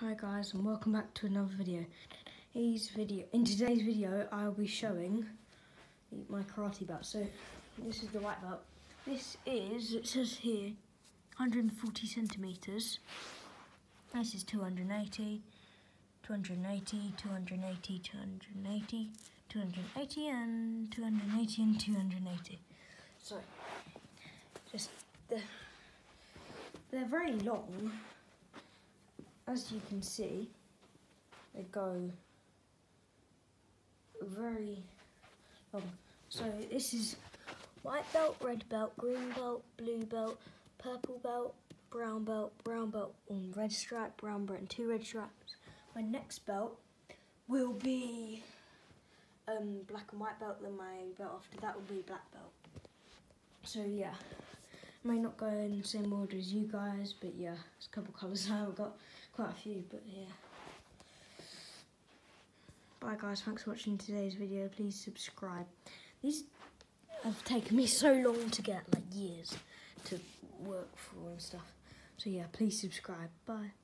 Hi guys and welcome back to another video. Today's video in today's video I'll be showing my karate belt. So this is the white belt. This is it says here 140 centimeters. This is 280, 280, 280, 280, 280 and 280 and 280. So just the they're very long as you can see, they go very long. So this is white belt, red belt, green belt, blue belt, purple belt, brown belt, brown belt, and red stripe, brown belt, and two red stripes. My next belt will be um, black and white belt, then my belt after that will be black belt. So yeah, I may not go in the same order as you guys, but yeah, there's a couple colours I haven't got quite a few, but yeah. Bye guys, thanks for watching today's video. Please subscribe. These have taken me so long to get, like years, to work for and stuff. So yeah, please subscribe. Bye.